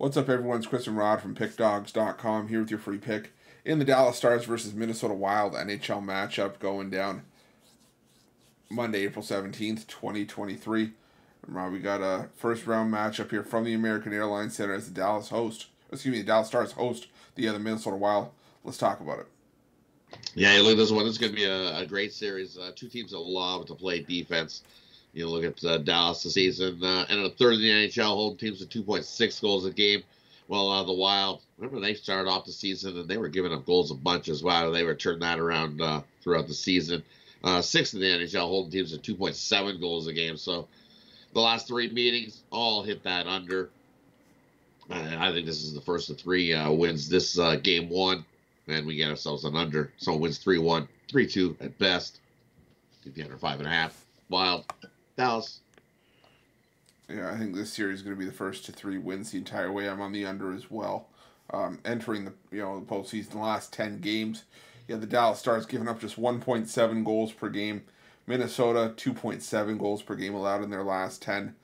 What's up, everyone? It's Chris and Rod from PickDawgz.com here with your free pick in the Dallas Stars versus Minnesota Wild NHL matchup going down Monday, April 17th, 2023. Rod, we got a first round matchup here from the American Airlines Center as the Dallas host, excuse me, the Dallas Stars host the other Minnesota Wild. Let's talk about it. Yeah, look at this one. This is going to be a, a great series. Uh, two teams that love to play defense. You look at uh, Dallas this season, uh, and a third in the NHL, holding teams to 2.6 goals a game. Well, uh, the Wild, remember they started off the season and they were giving up goals a bunch as well. They were turning that around uh, throughout the season. Uh, sixth in the NHL, holding teams to 2.7 goals a game. So the last three meetings all hit that under. I think this is the first of three uh, wins. This uh, game one, and we get ourselves an under. So wins 3 1, 3 2 at best. Get the under five and a half. Wild. Dallas. Yeah, I think this series is going to be the first to three wins the entire way. I'm on the under as well. Um, entering the you know the postseason, the last ten games, yeah, the Dallas Stars giving up just 1.7 goals per game. Minnesota 2.7 goals per game allowed in their last 10.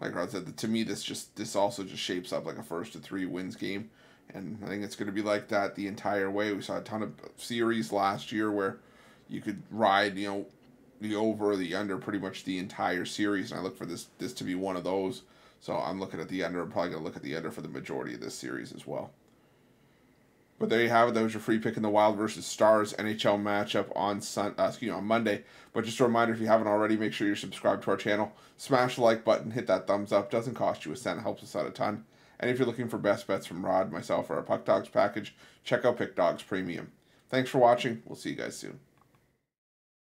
Like I said, to me, this just this also just shapes up like a first to three wins game, and I think it's going to be like that the entire way. We saw a ton of series last year where you could ride, you know, the over or the under pretty much the entire series, and I look for this this to be one of those. So I'm looking at the under. I'm probably gonna look at the under for the majority of this series as well. But there you have it. That was your free pick in the Wild versus Stars NHL matchup on Sun. Uh, excuse me, on Monday. But just a reminder, if you haven't already, make sure you're subscribed to our channel. Smash the like button, hit that thumbs up. Doesn't cost you a cent. Helps us out a ton. And if you're looking for best bets from Rod, myself, or our PuckDawgz package, check out Pick Dawgz Premium. Thanks for watching. We'll see you guys soon.